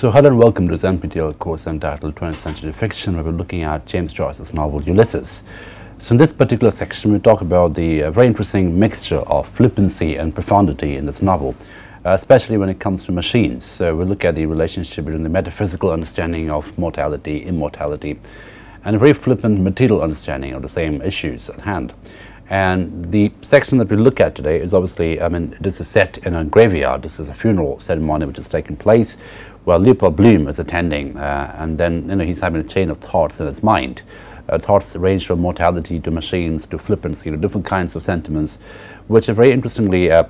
So hello and welcome to this NPTEL course entitled 20th Century Fiction where we're looking at James Joyce's novel Ulysses. So in this particular section we talk about the uh, very interesting mixture of flippancy and profundity in this novel, uh, especially when it comes to machines. So we look at the relationship between the metaphysical understanding of mortality, immortality, and a very flippant material understanding of the same issues at hand. And the section that we look at today is obviously, I mean, this is set in a graveyard. This is a funeral ceremony which is taking place where Leopold Bloom is attending, uh, and then you know he's having a chain of thoughts in his mind. Uh, thoughts range from mortality to machines to flippancy to different kinds of sentiments, which are very interestingly uh,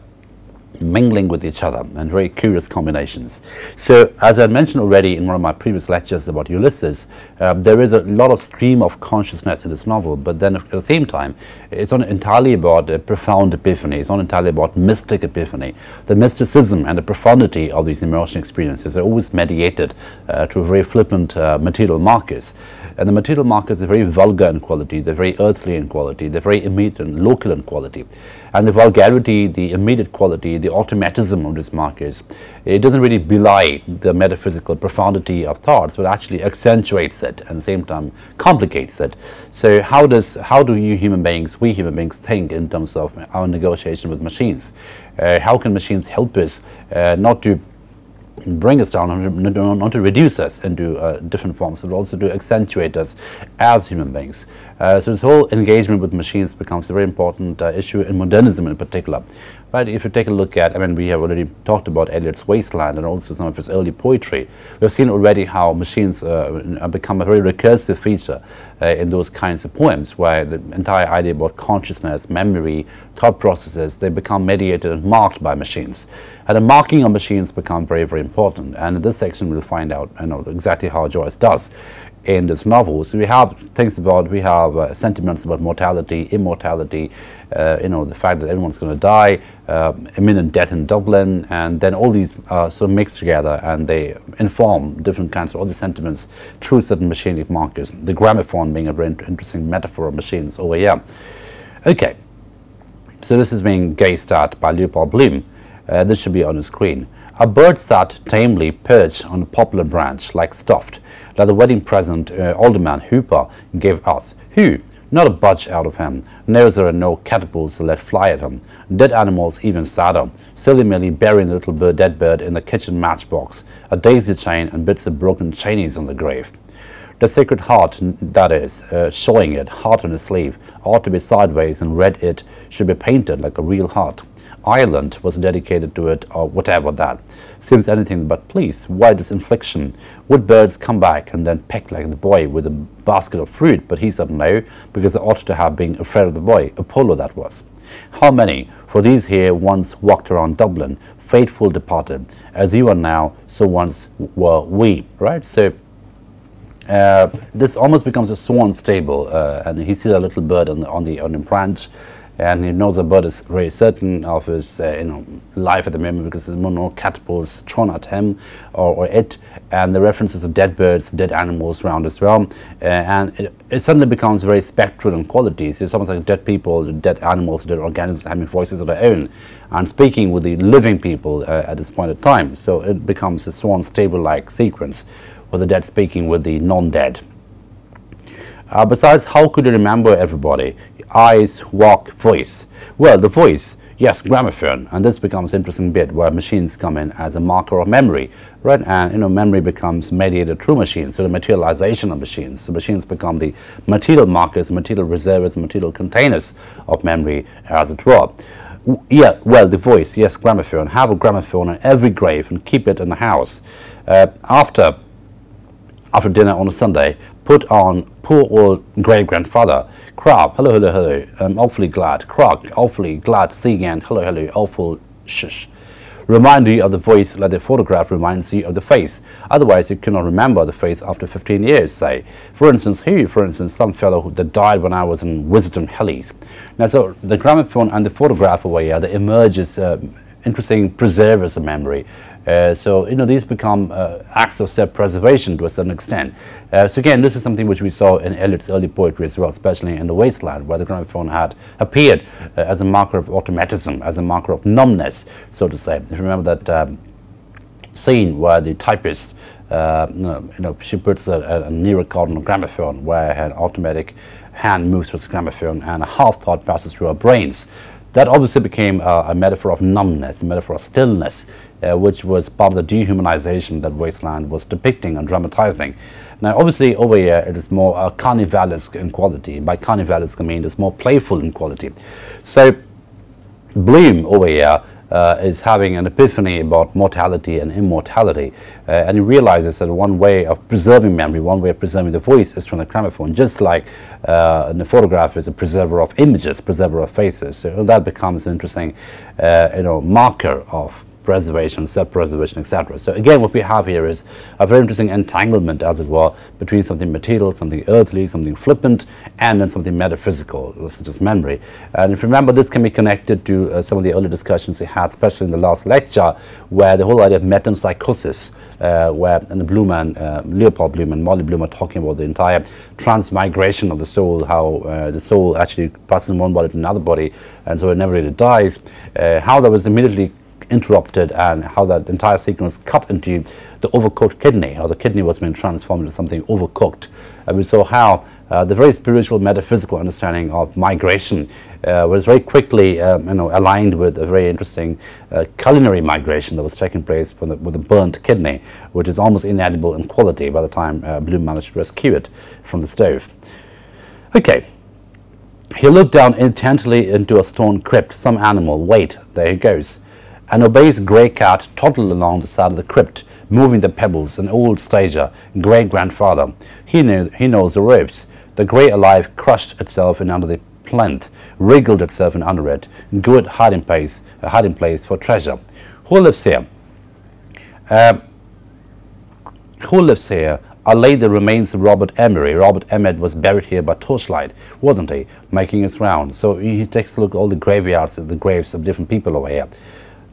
mingling with each other and very curious combinations. So as I mentioned already in one of my previous lectures about Ulysses, uh, there is a lot of stream of consciousness in this novel, but then at the same time, it's not entirely about a profound epiphany, it's not entirely about mystic epiphany. The mysticism and the profundity of these emotional experiences are always mediated uh, through very flippant uh, material markers. And the material markers are very vulgar in quality, they're very earthly in quality, they're very immediate and local in quality. And the vulgarity, the immediate quality, the automatism of these markers, it doesn't really belie the metaphysical profundity of thoughts, but actually accentuates it and at the same time complicates it. So how does how do you human beings, we human beings, think in terms of our negotiation with machines? Uh, how can machines help us uh, not to bring us down, not to reduce us into uh, different forms, but also to accentuate us as human beings. Uh, so this whole engagement with machines becomes a very important uh, issue in modernism in particular. Right, if you take a look at, I mean, we have already talked about Eliot's Wasteland and also some of his early poetry. We've seen already how machines uh, become a very recursive feature uh, in those kinds of poems, where the entire idea about consciousness, memory, thought processes, they become mediated and marked by machines. And the marking of machines become very, very important. And in this section, we'll find out you know, exactly how Joyce does in this novels. We have things about, we have uh, sentiments about mortality, immortality, uh, you know, the fact that everyone's going to die, uh, imminent death in Dublin, and then all these uh, sort of mix together and they inform different kinds of other sentiments through certain machinic markers. The gramophone being a very interesting metaphor of machines over here. Okay, so this is being gazed at by Leopold Bloom. Uh, this should be on the screen. A bird sat tamely perched on a poplar branch, like stuffed, like the wedding present uh, Alderman Hooper gave us, who, not a budge out of him, knows there are no catapults let fly at him, dead animals even sadder, silly merely burying the little bird, dead bird in the kitchen matchbox, a daisy chain and bits of broken chainies on the grave. The Sacred Heart, that is, uh, showing it, heart on the sleeve, ought to be sideways and red it should be painted like a real heart. Ireland was dedicated to it or whatever that. Seems anything but please, why this infliction? Would birds come back and then peck like the boy with a basket of fruit? But he said no, because they ought to have been afraid of the boy, Apollo that was. How many? For these here once walked around Dublin, faithful departed, as you are now, so once were we, right? So uh, this almost becomes a swan stable, uh, and he sees a little bird on the, on the, on the branch, and he knows bird is very certain of his uh, you know life at the moment because there's no catapults thrown at him or, or, it. And the references of dead birds dead animals around as well. Uh, and it, it, suddenly becomes very spectral in qualities it's almost like dead people dead animals dead organisms having voices of their own and speaking with the living people uh, at this point in time. So it becomes a swan stable like sequence with the dead speaking with the non-dead. Uh, besides, how could you remember everybody? Eyes, walk, voice. Well, the voice, yes, gramophone, and this becomes interesting bit where machines come in as a marker of memory, right? And you know, memory becomes mediated through machines, so the materialization of machines. So machines become the material markers, material reservoirs, material containers of memory, as it were. Yeah, well, the voice, yes, gramophone. Have a gramophone on every grave and keep it in the house. Uh, after after dinner on a Sunday, put on poor old great grandfather. Crab, hello, hello, hello. I'm awfully glad. Krog, awfully glad to see again. Hello, hello, awful shush. remind you of the voice like the photograph reminds you of the face. Otherwise, you cannot remember the face after 15 years, say. For instance, here, for instance, some fellow that died when I was in Wisdom Hely's. Now, so the gramophone and the photograph away, yeah, the emerges uh, interesting preservers of memory. Uh, so, you know, these become uh, acts of self-preservation to a certain extent. Uh, so again, this is something which we saw in Eliot's early poetry as well, especially in The Wasteland, where the gramophone had appeared uh, as a marker of automatism, as a marker of numbness, so to say. If you remember that um, scene where the typist, uh, you, know, you, know, she puts a, a, near record on a gramophone where an automatic hand moves towards the gramophone and a half thought passes through her brains. That obviously became a metaphor of numbness, a metaphor of stillness, uh, which was part of the dehumanization that Wasteland was depicting and dramatizing. Now, obviously, over here, it is more uh, carnivalesque in quality. By carnivalesque, I mean it's more playful in quality. So, Bloom over here uh, is having an epiphany about mortality and immortality. Uh, and he realizes that one way of preserving memory, one way of preserving the voice is from the gramophone, just like uh, the photograph is a preserver of images, preserver of faces. So that becomes an interesting uh, you know, marker of preservation, self-preservation, etc. So again, what we have here is a very interesting entanglement, as it were, between something material, something earthly, something flippant, and then something metaphysical, such as memory. And if you remember, this can be connected to uh, some of the early discussions we had, especially in the last lecture, where the whole idea of metempsychosis, uh, where and Bloom and uh, Leopold Bloom and Molly Bloom are talking about the entire transmigration of the soul, how uh, the soul actually passes from one body to another body, and so it never really dies. Uh, how that was immediately interrupted and how that entire sequence cut into the overcooked kidney, how the kidney was being transformed into something overcooked. And we saw how uh, the very spiritual metaphysical understanding of migration uh, was very quickly um, you know, aligned with a very interesting uh, culinary migration that was taking place the, with the burnt kidney, which is almost inedible in quality by the time uh, Bloom managed to rescue it from the stove. Okay, he looked down intently into a stone crypt, some animal, wait, there he goes. An obese grey cat toddled along the side of the crypt, moving the pebbles, an old stager, great-grandfather. He, knew, he knows the ropes. The grey alive crushed itself in under the plinth, wriggled itself in under it, good hiding place, a hiding place for treasure. Who lives here? Uh, who lives here? I laid the remains of Robert Emery. Robert Emmet was buried here by torchlight, wasn't he? Making his round. So he takes a look at all the graveyards, the graves of different people over here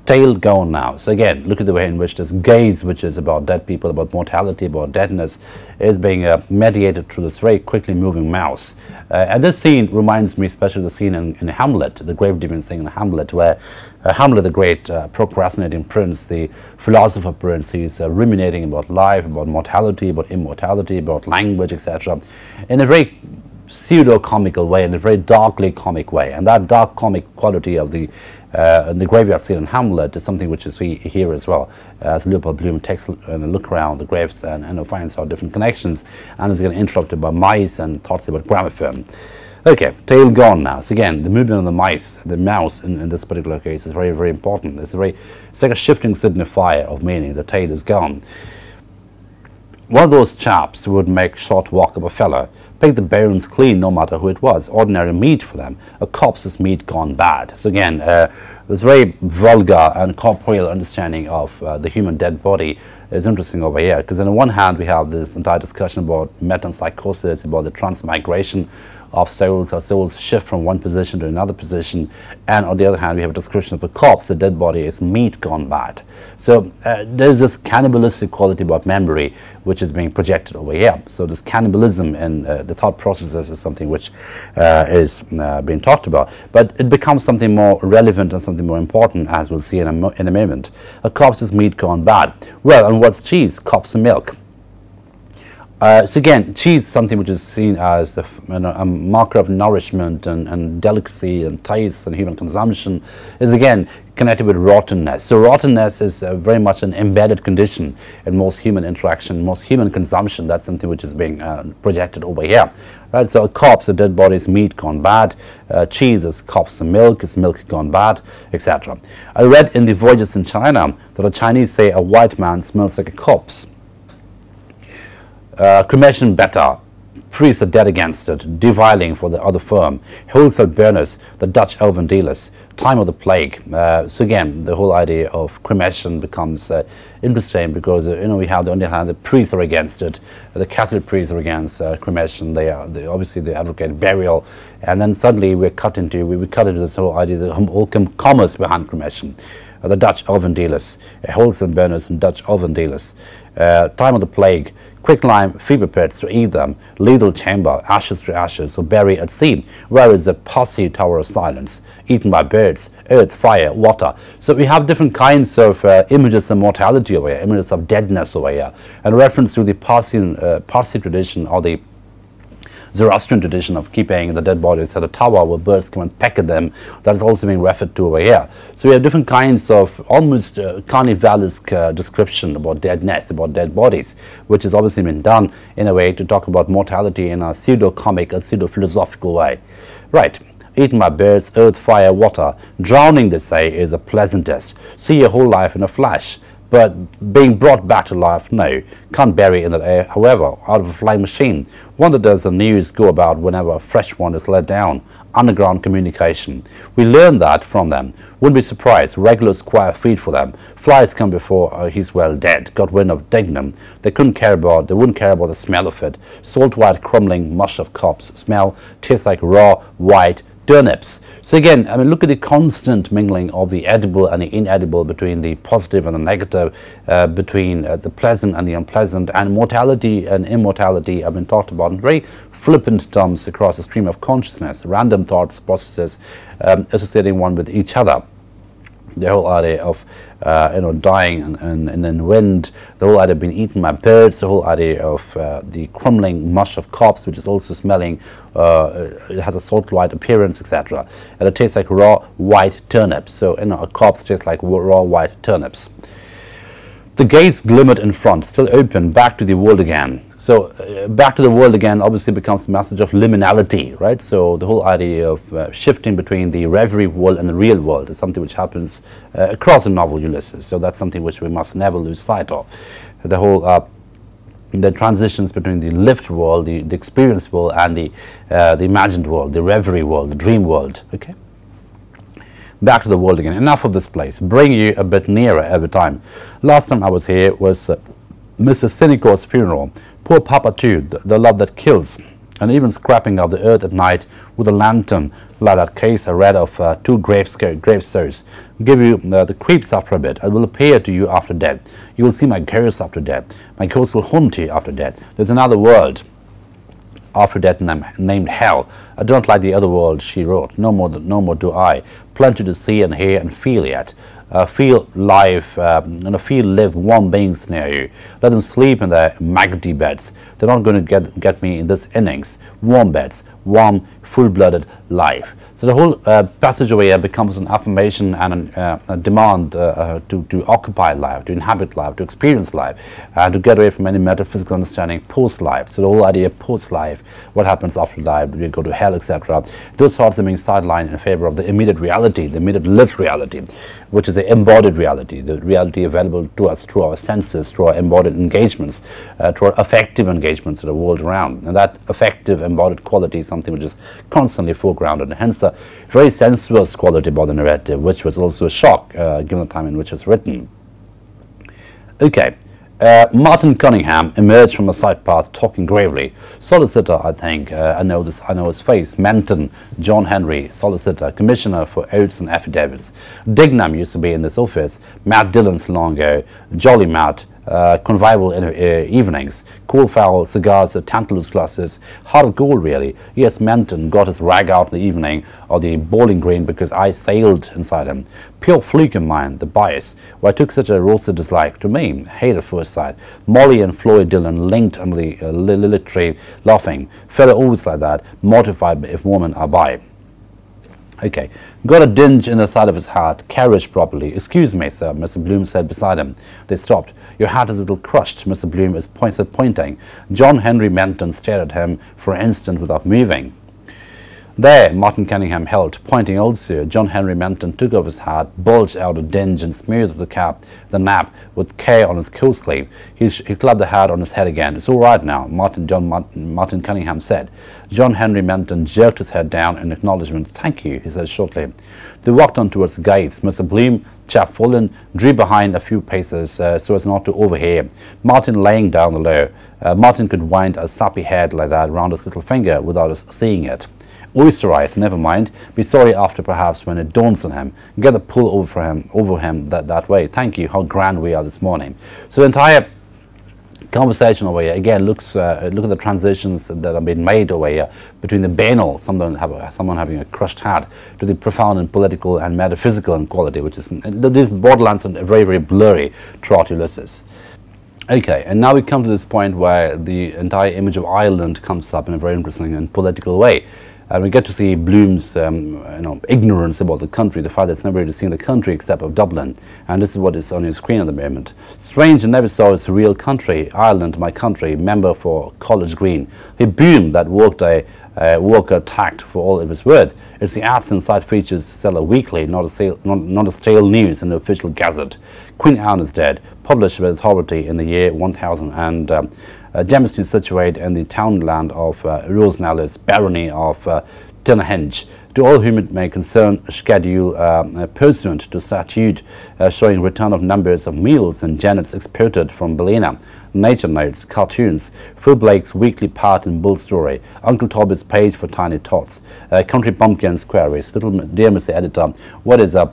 tail gone now. So again, look at the way in which this gaze, which is about dead people, about mortality, about deadness, is being uh, mediated through this very quickly moving mouse. Uh, and this scene reminds me especially the scene in, in Hamlet, the Gravedigging scene in Hamlet, where uh, Hamlet, the great uh, procrastinating prince, the philosopher prince, he's uh, ruminating about life, about mortality, about immortality, about language, etc., in a very pseudo-comical way, in a very darkly comic way. And that dark comic quality of the uh, the graveyard scene in Hamlet is something which is here as well. Uh, as Leopold Bloom takes a look around the graves and, and finds out different connections and is getting interrupted by mice and thoughts about gramophone. Okay, tail gone now. So again, the movement of the mice, the mouse in, in this particular case is very, very important. It's, very, it's like a shifting signifier of meaning. The tail is gone. One of those chaps would make short walk of a fellow pick the bones clean no matter who it was. Ordinary meat for them. A corpse's meat gone bad. So again, uh, this very vulgar and corporeal understanding of uh, the human dead body is interesting over here because on the one hand we have this entire discussion about metempsychosis, about the transmigration of souls. Our souls shift from one position to another position. And on the other hand, we have a description of a corpse, the dead body is meat gone bad. So uh, there's this cannibalistic quality about memory which is being projected over here. So this cannibalism in uh, the thought processes is something which uh, is uh, being talked about. But it becomes something more relevant and something more important as we'll see in a, in a moment. A corpse's meat gone bad. Well, and what's cheese? Corpse milk. Uh, so again, cheese is something which is seen as a, you know, a marker of nourishment and, and, delicacy and taste and human consumption is again connected with rottenness. So rottenness is uh, very much an embedded condition in most human interaction, most human consumption. That's something which is being uh, projected over here. Right, so a corpse, a dead body is meat gone bad. Uh, cheese is corpse milk, is milk gone bad, etc. I read in the Voyages in China that the Chinese say a white man smells like a corpse uh, cremation better, Priests are dead against it, deviling for the other firm. Wholesale burners, the Dutch oven dealers, time of the plague. Uh, so again, the whole idea of cremation becomes uh, interesting because uh, you know we have the on the hand the priests are against it, the Catholic priests are against uh, cremation. They are they obviously they advocate burial, and then suddenly we're cut into we, we cut into this whole idea the whole com commerce behind cremation. Uh, the Dutch oven dealers, uh, wholesale burners and Dutch oven dealers. time of the plague quicklime fever pits to eat them, lethal chamber, ashes to ashes, or bury at sea, where is the Parsee tower of silence, eaten by birds, earth, fire, water. So we have different kinds of uh, images of mortality over here, images of deadness over here, and reference to the Parsi, uh, Parsi tradition or the Zoroastrian tradition of keeping the dead bodies at a tower where birds come and peck at them. That is also being referred to over here. So we have different kinds of almost uh, carnivalesque uh, description about deadness, about dead bodies, which has obviously been done in a way to talk about mortality in a pseudo-comic a pseudo-philosophical way. Right eaten by birds, earth, fire, water. Drowning, they say, is the pleasantest. See your whole life in a flash. But being brought back to life, no. Can't bury in the air, however, out of a flying machine. Wonder does the news go about whenever a fresh one is let down? Underground communication. We learn that from them. Wouldn't be surprised. Regular squire feed for them. Flies come before uh, he's well dead. Got wind of Dignam. They couldn't care about. They wouldn't care about the smell of it. Salt white crumbling mush of cops. Smell tastes like raw white turnips. So again, I mean, look at the constant mingling of the edible and the inedible between the positive and the negative, uh, between uh, the pleasant and the unpleasant, and mortality and immortality have been talked about in very flippant terms across the stream of consciousness, random thoughts, processes, um, associating one with each other the whole idea of uh, you know dying and, and, and, then wind, the whole idea of being eaten by birds, the whole idea of uh, the crumbling mush of corpse, which is also smelling, it has a salt white appearance, etc. And it tastes like raw white turnips. So you know a corpse tastes like raw white turnips. The gates glimmered in front, still open, back to the world again. So uh, back to the world again obviously becomes a message of liminality, right? So the whole idea of uh, shifting between the reverie world and the real world is something which happens uh, across the novel Ulysses. So that's something which we must never lose sight of. The whole uh, the transitions between the lived world, the, the experienced world, and the uh, the imagined world, the reverie world, the dream world. Okay. Back to the world again. Enough of this place. Bring you a bit nearer every time. Last time I was here was uh, Mr. Sinico's funeral. Poor Papa too, the, the, love that kills, and even scrapping of the earth at night with a lantern, like that case I read of uh, two grave, gravestones, give you uh, the creeps after a bit. I will appear to you after death. You will see my ghost after death. My ghost will haunt you after death. There's another world after death named hell. I don't like the other world, she wrote. No more, no more do I. Plenty to see and hear and feel yet uh, feel live, um, know, feel live warm beings near you. Let them sleep in their maggoty beds. They're not going to get, get me in this innings. Warm beds, warm, full-blooded life. So the whole uh, passageway becomes an affirmation and an, uh, a demand uh, uh, to, to occupy life, to inhabit life, to experience life, to get away from any metaphysical understanding post-life. So the whole idea of post-life, what happens after life, do we go to hell, etc. Those thoughts are being sidelined in favor of the immediate reality, the immediate lived reality, which is the embodied reality, the reality available to us through our senses, through our embodied engagements, uh, through our affective engagements with the world around. And that affective embodied quality is something which is constantly foregrounded, and hence a very sensuous quality about the narrative, which was also a shock uh, given the time in which it was written. Okay, uh, Martin Cunningham emerged from a side path talking gravely. Solicitor, I think, uh, I know this, I know his face. Menton, John Henry, solicitor, commissioner for oaths and affidavits. Dignam used to be in this office. Matt Dillon's long ago. Jolly Matt, uh, convivial uh, evenings, cool fowl, cigars, uh, tantalus glasses, of gold really. Yes, Menton got his rag out in the evening of the bowling green because I sailed inside him. Pure fluke in mine, the bias, why took such a roasted dislike to me, hate at first sight. Molly and Floey Dillon linked under the uh, tree, laughing. Fellow always like that, mortified if women are by. Okay, got a dinge in the side of his heart, carriage properly. Excuse me, sir, Mr. Bloom said beside him. They stopped. Your hat is a little crushed, Mr. Bloom is pointing. John Henry Menton stared at him for an instant without moving. There, Martin Cunningham held, pointing also, John Henry Menton took off his hat, bulged out a dinge and smoothed the cap, the nap, with care on his coat sleeve. He, he clapped the hat on his head again. It's all right now, Martin, John Martin, Martin Cunningham said. John Henry Menton jerked his head down in acknowledgement. Thank you, he said shortly. They walked on towards gates. Mr. Bloom, chapfallen, drew behind a few paces uh, so as not to overhear. Martin laying down the law. Uh, Martin could wind a sappy head like that round his little finger without us seeing it. Oyster Oysterize, never mind. Be sorry after perhaps when it dawns on him. Get a pull over him over him that, that way. Thank you, how grand we are this morning. So the entire conversation over here again looks uh, look at the transitions that have been made over here between the banal someone have someone having a crushed hat to the profound and political and metaphysical inequality which is these borderlands are very very blurry throughout Ulysses. Okay and now we come to this point where the entire image of Ireland comes up in a very interesting and political way and we get to see Bloom's um, you know, ignorance about the country, the fact that it's never really seen the country except of Dublin. And this is what is on your screen at the moment. Strange and never saw its real country, Ireland, my country, member for College Green. He boomed that workday uh, worker tact for all it was worth. It's the arts inside features seller weekly, not a, sale, not, not a stale news in the official gazette. Queen Anne is dead, published by authority in the year 1000 and um, uh, is situated in the townland of uh, barony of uh, Tinnahinch. To all whom it may concern, schedule uh, pursuant to statute uh, showing return of numbers of meals and janets exported from Ballina, nature notes, cartoons, Phil Blake's weekly part in Bull Story, Uncle Toby's page for Tiny Tots, uh, Country Bumpkins queries, Little Dear Mr. Editor, what is a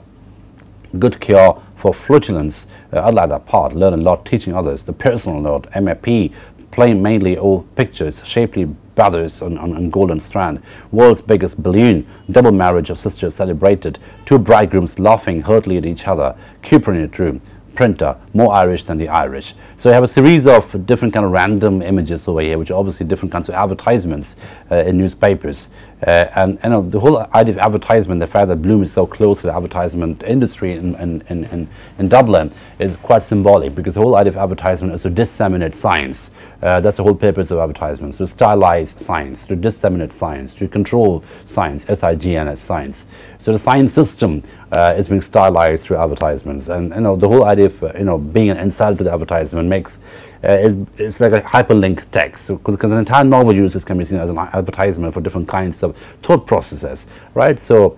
good cure for flatulence? Uh, I'd like that part, learn a lot, teaching others, the personal note, MAP, playing mainly old pictures, shapely brothers on, on, on, Golden Strand, world's biggest balloon, double marriage of sisters celebrated, two bridegrooms laughing heartily at each other, Cooper in a room, printer, more Irish than the Irish. So you have a series of different kind of random images over here, which are obviously different kinds of advertisements uh, in newspapers. Uh, and you know, the whole idea of advertisement, the fact that Bloom is so close to the advertisement industry in, in, in, in, Dublin is quite symbolic because the whole idea of advertisement is to disseminate science. Uh, that's the whole purpose of advertisements, to stylize science, to disseminate science, to control science, S-I-G-N-S, science. So the science system uh, is being stylized through advertisements. And you know, the whole idea of you know, being an inside to the advertisement makes uh, it's like a hyperlink text because an entire novel uses can be seen as an advertisement for different kinds of thought processes, right? So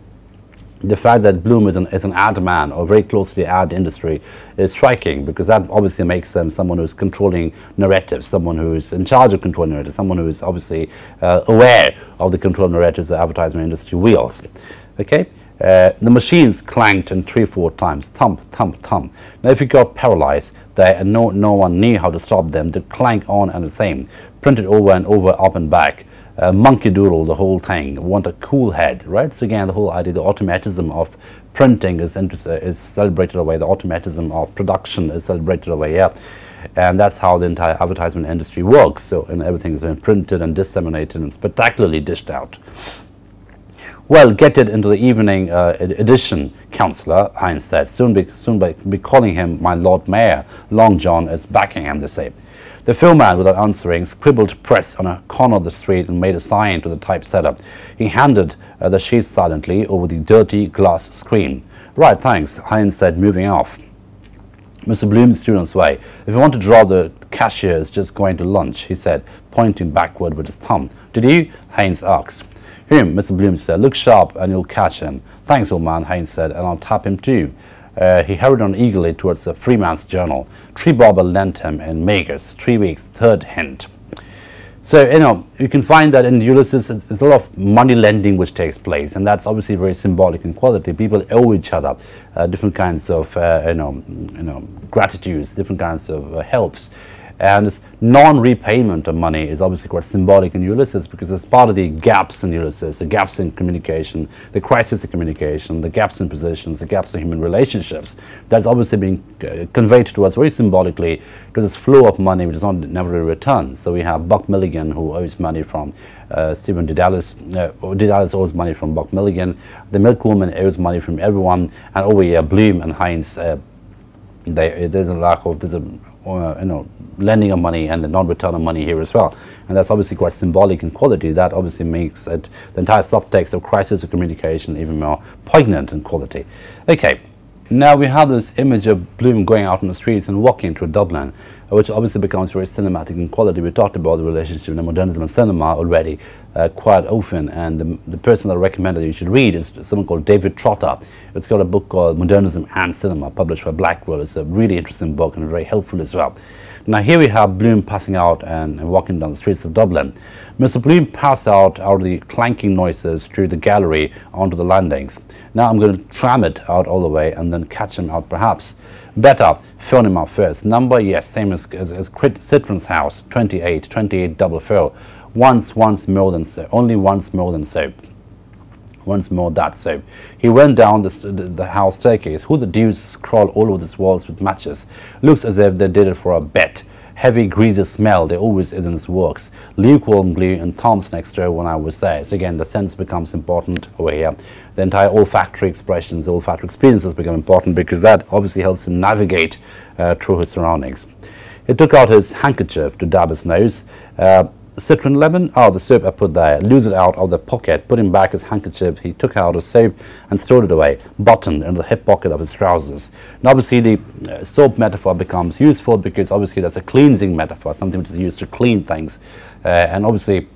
the fact that Bloom is an, is an ad man or very close to the ad industry is striking because that obviously makes them someone who's controlling narratives, someone who's in charge of controlling narratives, someone who is obviously uh, aware of the control narratives the advertisement industry wields. Okay, uh, the machines clanked in three, four times, thump, thump, thump. Now, if you got paralyzed and no, no one knew how to stop them, they clank on and the same, printed over and over, up and back. Uh, monkey doodle, the whole thing, want a cool head, right? So again, the whole idea, the automatism of printing is, is celebrated away, the automatism of production is celebrated away, yeah. And that's how the entire advertisement industry works. So, and everything has been printed and disseminated and spectacularly dished out. Well, get it into the evening uh, edition, Councillor, Hynes said. Soon be, soon be, be calling him my Lord Mayor. Long John is backing him, they say. The filmman, without answering, scribbled press on a corner of the street and made a sign to the typesetter. He handed uh, the sheet silently over the dirty glass screen. Right, thanks, Hynes said, moving off. Mr. Bloom his way. If you want to draw the cashier just going to lunch, he said, pointing backward with his thumb. Did you? Hynes asked. Him, Mr. Bloom said, look sharp and you'll catch him. Thanks, old man, Hynes said, and I'll tap him too. Uh, he hurried on eagerly towards the Freeman's Journal. Tree Barber lent him in Meagher's, three weeks, third hint. So, you know, you can find that in Ulysses, there's a lot of money lending which takes place, and that's obviously very symbolic in quality. People owe each other uh, different kinds of, uh, you, know, you know, gratitudes, different kinds of uh, helps. And this non-repayment of money is obviously quite symbolic in Ulysses because it's part of the gaps in Ulysses, the gaps in communication, the crisis in communication, the gaps in positions, the gaps in human relationships. That's obviously being uh, conveyed to us very symbolically to this flow of money which is not never returned. So we have Buck Mulligan who owes money from uh, Stephen Dedalus, uh, Dedalus owes money from Buck Mulligan, the milkwoman owes money from everyone, and over here Bloom and Hynes uh, They, there's a lack of there's a uh, you know lending of money and the non-return of money here as well, and that's obviously quite symbolic in quality. That obviously makes it the entire subtext of crisis of communication even more poignant in quality. Okay, now we have this image of Bloom going out on the streets and walking through Dublin, which obviously becomes very cinematic in quality. We talked about the relationship between modernism and cinema already uh, quite often, and the, the, person that I recommended you should read is someone called David Trotter. It's got a book called Modernism and Cinema, published by Blackwell. It's a really interesting book and very helpful as well. Now here we have Bloom passing out and, and, walking down the streets of Dublin. Mr. Bloom passed out out of the clanking noises through the gallery onto the landings. Now I'm going to tram it out all the way and then catch him out perhaps. Better, out first. Number, yes, same as, as, as Citron's house, 28, 28 double fill. Once, once more than so, only once more than so once more that so. He went down the, the, the, house staircase. Who the deuce scrawled all over the walls with matches? Looks as if they did it for a bet. Heavy, greasy smell there always is in his works. Lukewarm glue and Thom's next door when I was there. So again, the sense becomes important over here. The entire olfactory expressions, olfactory experiences become important because that obviously helps him navigate uh, through his surroundings. He took out his handkerchief to dab his nose. Uh, citron lemon, oh, the soap I put there, lose it out of the pocket, put him back his handkerchief, he took out a soap and stored it away, buttoned in the hip pocket of his trousers. And obviously the uh, soap metaphor becomes useful because obviously that's a cleansing metaphor, something which is used to clean things. Uh, and obviously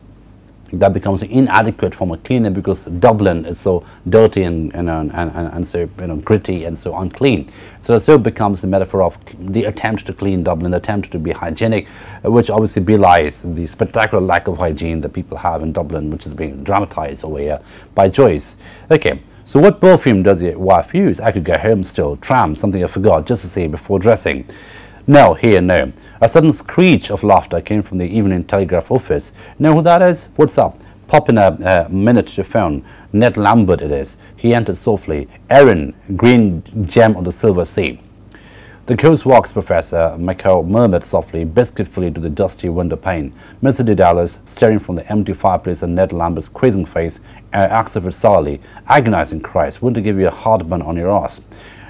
that becomes an inadequate from a cleaner because Dublin is so dirty and, and, and, and, and so you know, gritty and so unclean. So so it becomes the metaphor of the attempt to clean Dublin, the attempt to be hygienic, which obviously belies the spectacular lack of hygiene that people have in Dublin, which is being dramatized over here by Joyce. Okay. So what perfume does your wife use? I could go home still. Tram, something I forgot just to say before dressing. No, here, no. A sudden screech of laughter came from the Evening Telegraph office. Know who that is? What's up? Pop in a uh, minute to phone. Ned Lambert it is. He entered softly. Erin, green gem of the silver sea. The Coast Walks professor, Michael murmured softly, biscuitfully to the dusty window pane. Mr. Dedalus, staring from the empty fireplace at Ned Lambert's quizzing face, uh, asked of it sourly, Agonizing Christ, wouldn't give you a hard heartburn on your ass?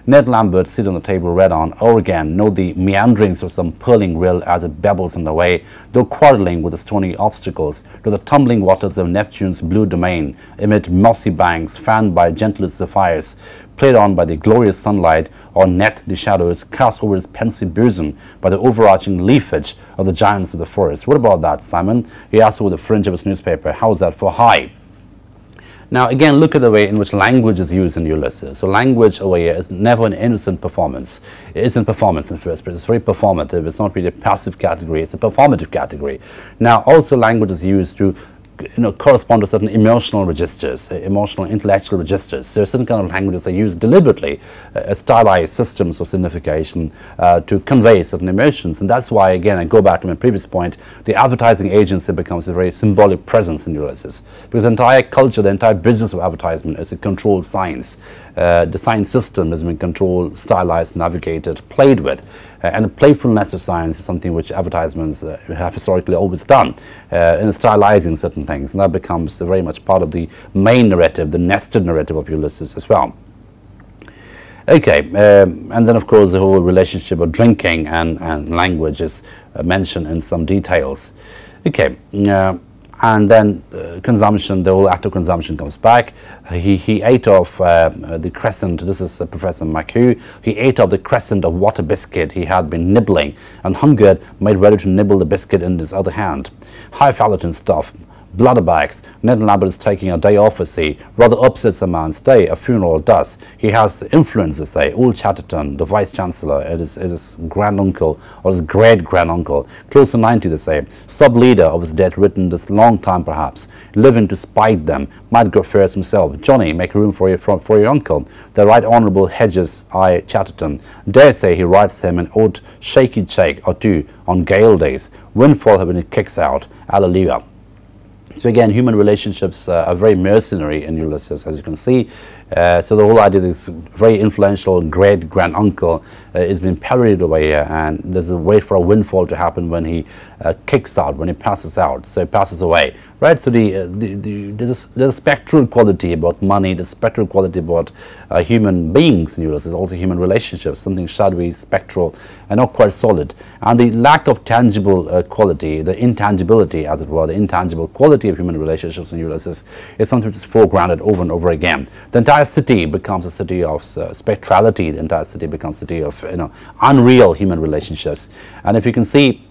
Ned Lambert, sitting on the table, read on, or again, note the meanderings of some purling rill as it babbles on the way, though quarrelling with the stony obstacles, to the tumbling waters of Neptune's blue domain, amid mossy banks fanned by gentlest zephyrs, played on by the glorious sunlight, or net the shadows cast over his pensive bosom by the overarching leafage of the giants of the forest. What about that, Simon? He asked over the fringe of his newspaper. How's that for high? Now again, look at the way in which language is used in Ulysses. So language over here is never an innocent performance. It isn't performance in first place. It's very performative. It's not really a passive category. It's a performative category. Now also language is used to you know, correspond to certain emotional registers, uh, emotional intellectual registers. So certain kind of languages are used deliberately uh, stylized systems of signification uh, to convey certain emotions. And that's why, again, I go back to my previous point, the advertising agency becomes a very symbolic presence in Ulysses. Because the entire culture, the entire business of advertisement is a controlled science. Uh, the science system has been controlled, stylized, navigated, played with. Uh, and the playfulness of science is something which advertisements uh, have historically always done uh, in stylizing certain things. And that becomes very much part of the main narrative, the nested narrative of Ulysses as well. Okay, um, and then of course the whole relationship of drinking and, and language is uh, mentioned in some details. Okay, uh, and then uh, consumption, the whole act of consumption comes back. He, he ate off uh, the crescent, this is uh, Professor MacHugh, he ate off the crescent of water biscuit he had been nibbling, and hungered, made ready to nibble the biscuit in his other hand. Highfalutin stuff, Bladderbags, Ned Lambert is taking a day off, see. Rather upsets a man's day, a funeral does. He has influence, they say. Old Chatterton, the Vice-Chancellor, it is, it is his granduncle, or his great-granduncle, close to 90, they say. Sub-leader of his death written this long time, perhaps. Living to spite them. Might go first himself. Johnny, make room for your, for, your uncle. The Right Honourable Hedges Eyre Chatterton. Dare say he writes him an odd shaky shake or two on gale days. Windfall when he kicks out. Alleluia. So again, human relationships uh, are very mercenary in Ulysses, as you can see. Uh, so the whole idea this very influential great grand uncle uh, is being parodied over here and there's a wait for a windfall to happen when he uh, kicks out, when he passes out, so he passes away. Right, so the, uh, the, the, there's, a, there's a spectral quality about money, the spectral quality about uh, human beings in There's also human relationships, something shadowy, spectral, and not quite solid. And the lack of tangible uh, quality, the intangibility, as it were, the intangible quality of human relationships in Ulysses is something which is foregrounded over and over again. The entire city becomes a city of uh, spectrality, the entire city becomes a city of you know, unreal human relationships. And if you can see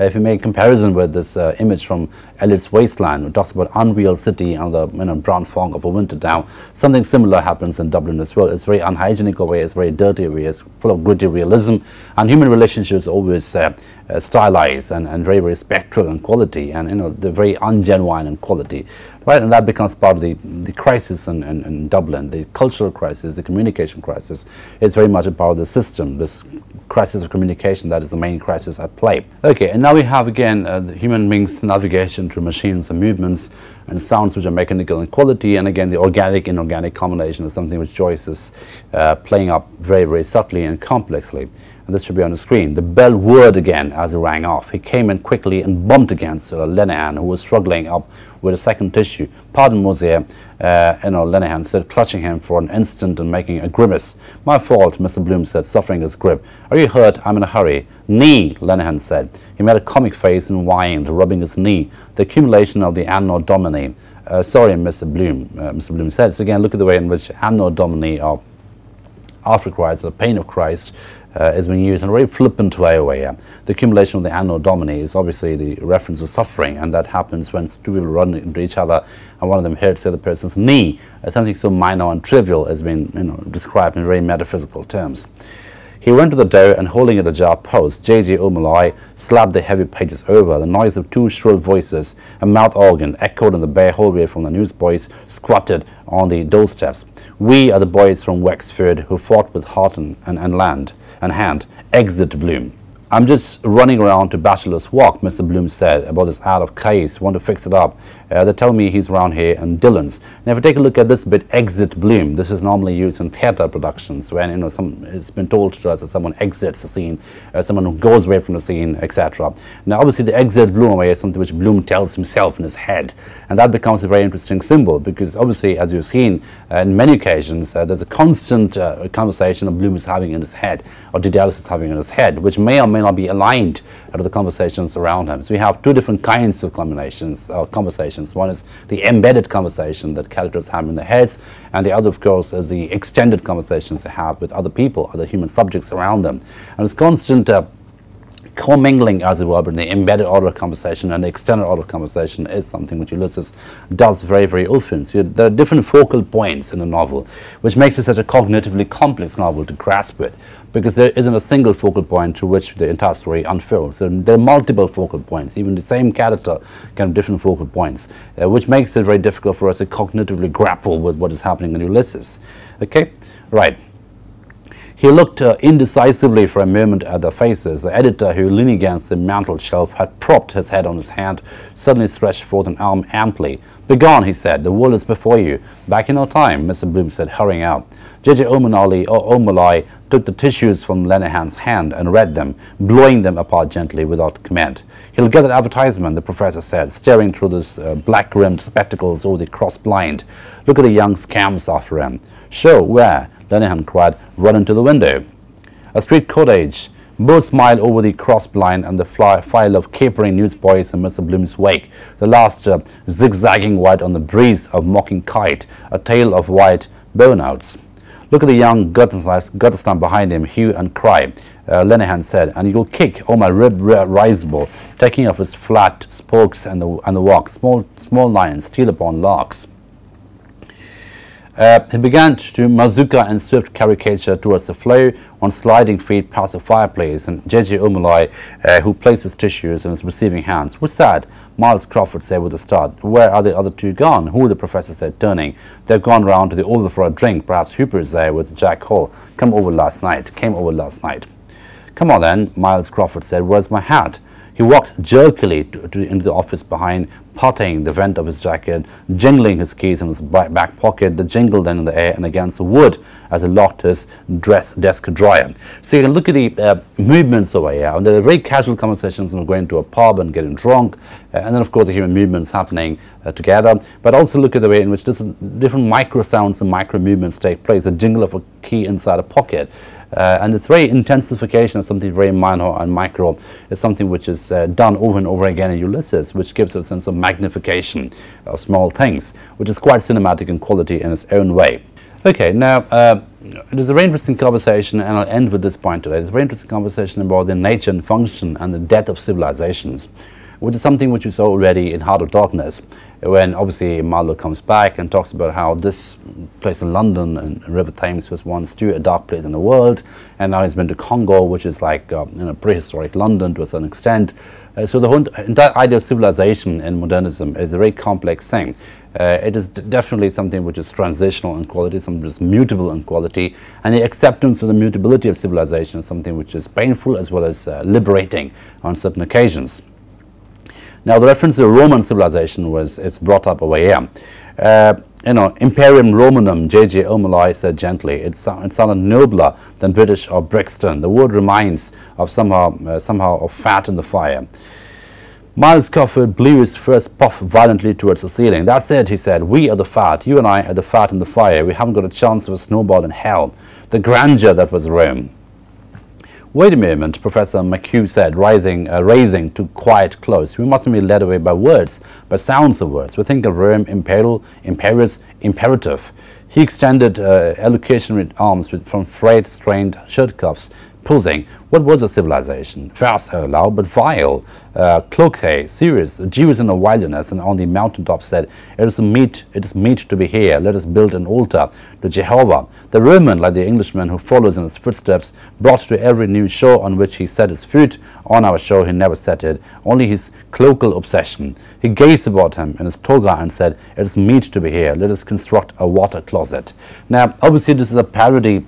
if you make comparison with this uh, image from Eliot's Wasteland, which talks about unreal city and the you know, brown fog of a winter town, something similar happens in Dublin as well. It's very unhygienic way, it's very dirty way, it's full of gritty realism, and human relationships always uh, uh, stylized and, and very, very spectral in quality, and you know, they're very ungenuine in quality right? And that becomes part of the, the crisis in, in, in, Dublin, the cultural crisis, the communication crisis. It's very much a part of the system, this crisis of communication that is the main crisis at play. Okay, and now we have again uh, the human beings' navigation through machines and movements and sounds which are mechanical in quality, and again the organic inorganic combination is something which Joyce is uh, playing up very, very subtly and complexly and this should be on the screen. The bell whirred again as it rang off. He came in quickly and bumped against uh, Lenehan, who was struggling up with a second tissue. Pardon, Monsieur, uh, you know, Lenehan said, clutching him for an instant and making a grimace. My fault, Mr. Bloom said, suffering his grip. Are you hurt? I'm in a hurry. Knee, Lenehan said. He made a comic face and whined, rubbing his knee. The accumulation of the Anno Domini. Uh, sorry, Mr. Bloom, uh, Mr. Bloom said. So again, look at the way in which Anno Domini, or after Christ, the pain of Christ, uh, is being used in a very flippant way where the accumulation of the anno domini is obviously the reference to suffering and that happens when two people run into each other and one of them hurts the other person's knee. Uh, something so minor and trivial has been you know, described in very metaphysical terms. He went to the door and holding it ajar post, J.J. O'Molloy slapped the heavy pages over. The noise of two shrill voices, a mouth organ, echoed in the bare hallway from the newsboys squatted on the doorsteps. We are the boys from Wexford who fought with heart and, and, and land and hand, exit Bloom. I'm just running around to Bachelor's Walk, Mr. Bloom said, about this ad of case, want to fix it up. Uh, they tell me he's around here in Dillon's. Now if you take a look at this bit, exit Bloom, this is normally used in theatre productions when you know some it's been told to us that someone exits the scene, uh, someone who goes away from the scene, etc. Now obviously the exit Bloom away is something which Bloom tells himself in his head, and that becomes a very interesting symbol because obviously, as you've seen uh, in many occasions, uh, there's a constant uh, conversation that Bloom is having in his head, or Dedalus is having in his head, which may or may not be aligned to the conversations around him. So we have two different kinds of combinations, uh, conversations. One is the embedded conversation that characters have in their heads, and the other, of course, is the extended conversations they have with other people, other human subjects around them. And it's constant uh, commingling, as it were, between the embedded order of conversation and the extended order conversation is something which Ulysses does very, very often. So there are different focal points in the novel, which makes it such a cognitively complex novel to grasp it, because there isn't a single focal point to which the entire story unfolds. So there are multiple focal points. Even the same character can have different focal points, uh, which makes it very difficult for us to cognitively grapple with what is happening in Ulysses. Okay, right. He looked uh, indecisively for a moment at the faces. The editor, who leaned against the mantel shelf, had propped his head on his hand, suddenly stretched forth an arm amply. Begone, he said. The world is before you. Back in no time, Mr. Bloom said, hurrying out. J.J. O'Molloy, O'Molloy took the tissues from Lenehan's hand and read them, blowing them apart gently without comment. He'll get an advertisement, the professor said, staring through his uh, black-rimmed spectacles over the cross-blind. Look at the young scamps after him. Show, where? Lenehan cried, run into the window. A street cottage. Both smiled over the cross blind and the fly, file of capering newsboys in Mr. Bloom's wake, the last uh, zigzagging white on the breeze of mocking kite, a tail of white burnouts. Look at the young Guttersnipe behind him, hue and cry, uh, Lenehan said, and you'll kick all my rib risible, taking off his flat spokes and the, and the walk, small, small lines, steel upon locks. Uh, he began to mazurka and swift caricature towards the flow on sliding feet past the fireplace and J.J. O'Molloy, uh, who placed his tissues in his receiving hands. What's that? Miles Crawford said with a start. Where are the other two gone? Who? the professor said, turning. They've gone round to the Oval for a drink. Perhaps Hooper is there with Jack Hall. Come over last night. Came over last night. Come on then, Miles Crawford said. Where's my hat? He walked jerkily to, to, into the office behind, parting the vent of his jacket, jingling his keys in his back pocket, the jingle then in the air and against the wood as he locked his dress desk dryer. So you can look at the uh, movements over here. And there are very casual conversations of going to a pub and getting drunk, uh, and then of course the human movements happening uh, together. But also look at the way in which different micro sounds and micro movements take place. The jingle of a key inside a pocket. Uh, and it's very intensification of something very minor and micro It's something which is uh, done over and over again in Ulysses, which gives a sense of magnification of small things, which is quite cinematic in quality in its own way. Okay, now uh, it is a very interesting conversation, and I'll end with this point today. It's a very interesting conversation about the nature and function and the death of civilizations, which is something which saw already in Heart of Darkness when obviously Marlowe comes back and talks about how this place in London and River Thames was once too a dark place in the world, and now he's been to Congo, which is like uh, you know, prehistoric London to a certain extent. Uh, so the whole entire idea of civilization and modernism is a very complex thing. Uh, it is definitely something which is transitional in quality, something which is mutable in quality, and the acceptance of the mutability of civilization is something which is painful as well as uh, liberating on certain occasions. Now, the reference to Roman civilization was is brought up over here. Uh, you know, Imperium Romanum, J.J. O'Molloy said gently, it, it sounded nobler than British or Brixton. The word reminds of somehow, uh, somehow of fat in the fire. Miles Crawford blew his first puff violently towards the ceiling. That's it, he said. We are the fat. You and I are the fat in the fire. We haven't got a chance of a snowball in hell. The grandeur that was Rome. Wait a moment, Professor MacHugh said, rising, uh, raising to quiet close. We mustn't be led away by words, but sounds of words. We think of Rome imperial, imperious, imperative. He extended uh, elocutionary arms with, from frayed, strained shirt cuffs, posing. What was a civilization? Fast, uh, loud, but vile. Uh, Cloacae, serious, Jews in the wilderness and on the mountaintop said, It is meet, it is meet to be here. Let us build an altar to Jehovah. The Roman, like the Englishman who follows in his footsteps, brought to every new shore on which he set his foot. On our shore he never set it, only his cloacal obsession. He gazed about him in his toga and said, It is meet to be here. Let us construct a water closet. Now, obviously, this is a parody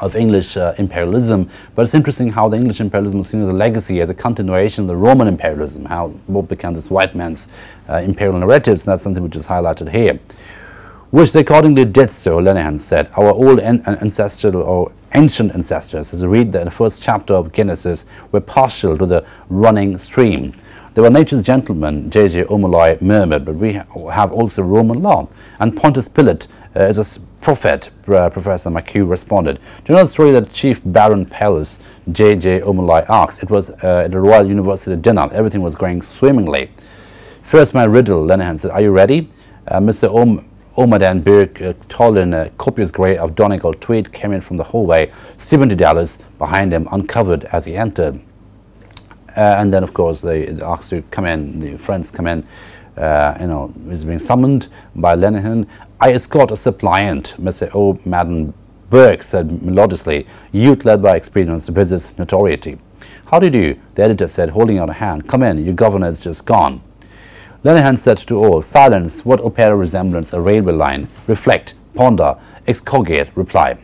of English uh, imperialism, but it's interesting how the English imperialism is seen as a legacy, as a continuation of the Roman imperialism, how what became this white man's uh, imperial narratives, and that's something which is highlighted here. Which they accordingly did so, Lenehan said. Our old ancestral or ancient ancestors, as read in the first chapter of Genesis, were partial to the running stream. They were nature's gentlemen, J.J. O'Molloy murmured, but we ha have also Roman law. And Pontius Pilate uh, is a prophet, uh, Professor MacHugh responded. Do you know the story that Chief Baron Palles, J.J. O'Molloy, asked? It was uh, at a Royal University dinner. Everything was going swimmingly. First, my riddle, Lenehan said, are you ready? Uh, Mr. Om O'Madden Burke, uh, tall in a copious grey of Donegal tweed, came in from the hallway. Stephen Dedalus behind him, uncovered as he entered. Uh, and then, of course, asked to come in, the friends come in. Uh, you know, is being summoned by Lenehan. I escort a suppliant, Mr. O'Madden Burke said melodiously, youth led by experience visits notoriety. How did you? The editor said, holding out a hand. Come in, your governor just gone. Lenehan said to all, silence, what opera resemblance a railway line? Reflect, ponder, excogate, reply.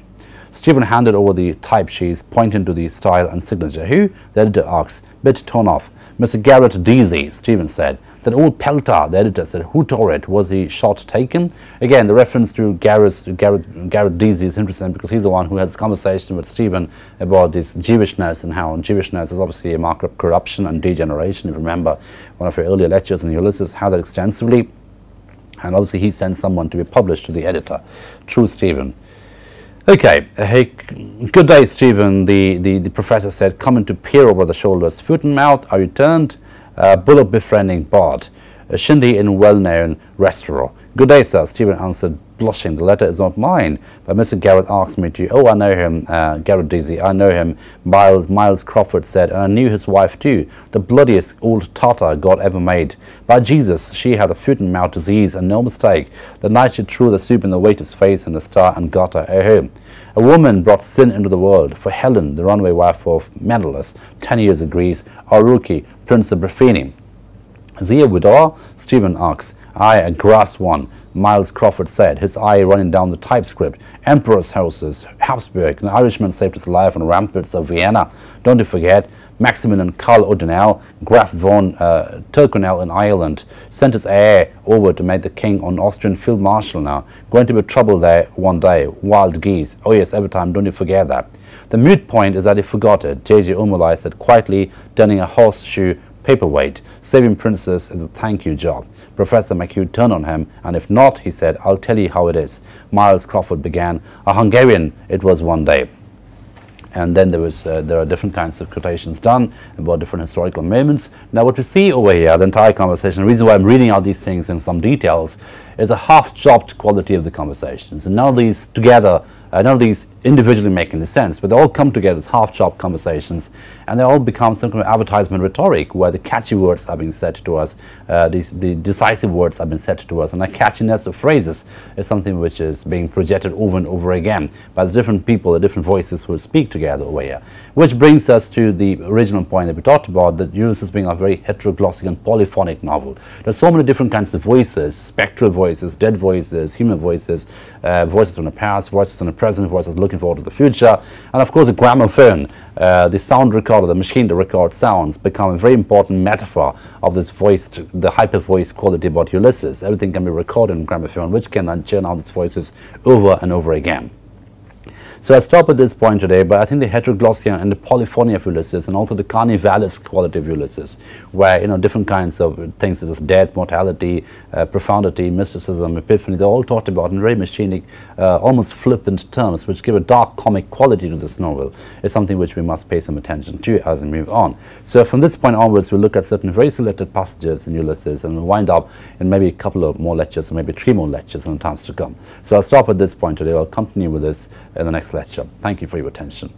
Stephen handed over the type sheets, pointing to the style and signature. Who? The editor asked, bit torn off. Mr. Garrett Deasy, Stephen said. That old Peltar, the editor said, who tore it? Was he shot taken? Again, the reference to Garrett, Garrett, Garrett Deasy is interesting because he's the one who has a conversation with Stephen about this Jewishness and how Jewishness is obviously a mark of corruption and degeneration. If you remember one of your earlier lectures in Ulysses had that extensively. And obviously he sent someone to be published to the editor. True, Stephen. Okay, uh, hey, good day, Stephen. The, the, the professor said, coming to peer over the shoulders. Foot and mouth, are you turned? Uh, Bullock befriending Bart, a shindy in a well-known restaurant. Good day, sir, Stephen answered, blushing. The letter is not mine, but Mr. Garrett asked me to. Oh, I know him, uh, Garrett Deasy. I know him, Miles, Miles Crawford said, and I knew his wife too, the bloodiest old Tartar God ever made. By Jesus, she had a foot and mouth disease, and no mistake. The night she threw the soup in the waiter's face and the Star and Garter. Oh, a woman brought sin into the world. For Helen, the runaway wife of Menelaus, ten years agrees. O'Rourke, Prince of Breffni. Zia Widor, Stephen asks. I, a grass one, Miles Crawford said, his eye running down the typescript. Emperor's houses, Habsburg, an Irishman saved his life on ramparts of Vienna. Don't you forget, Maximilian Karl O'Donnell, Graf von uh, in Ireland, sent his heir over to make the king on Austrian field marshal now. Going to be trouble there one day. Wild geese. Oh yes, every time, don't you forget that. The moot point is that he forgot it. J.J. O'Molloy said quietly, turning a horseshoe paperweight. Saving Princess is a thank you job. Professor MacHugh turned on him, and if not, he said, I'll tell you how it is. Miles Crawford began, a Hungarian it was one day. And then there was uh, there are different kinds of quotations done about different historical moments. Now what we see over here, the entire conversation, the reason why I'm reading out these things in some details, is a half-chopped quality of the conversations. And none of these together uh, none of these individually make any sense, but they all come together as half-chopped conversations, and they all become some kind of advertisement rhetoric, where the catchy words are being said to us, uh, these, the decisive words are being said to us, and the catchiness of phrases is something which is being projected over and over again by the different people, the different voices who speak together over here. Which brings us to the original point that we talked about, that Ulysses being a very heteroglossic and polyphonic novel. There's so many different kinds of voices, spectral voices, dead voices, human voices, uh, voices from the past, voices from the present, voices looking forward to the future, and of course a gramophone, uh, the sound recorder, the machine to record sounds, become a very important metaphor of this voiced, the hyper-voice quality about Ulysses. Everything can be recorded in gramophone, which can then churn out its voices over and over again. So I stop at this point today, but I think the heteroglossia and the polyphony of Ulysses and also the carnivalesque quality of Ulysses, where, you know, different kinds of things such as death, mortality, uh, profundity, mysticism, epiphany, they're all talked about in very machinic, uh, almost flippant terms, which give a dark comic quality to this novel, is something which we must pay some attention to as we move on. So from this point onwards, we'll look at certain very selected passages in Ulysses and we'll wind up in maybe a couple of more lectures or maybe three more lectures in the times to come. So I'll stop at this point today. I'll continue with this in the next lecture. Thank you for your attention.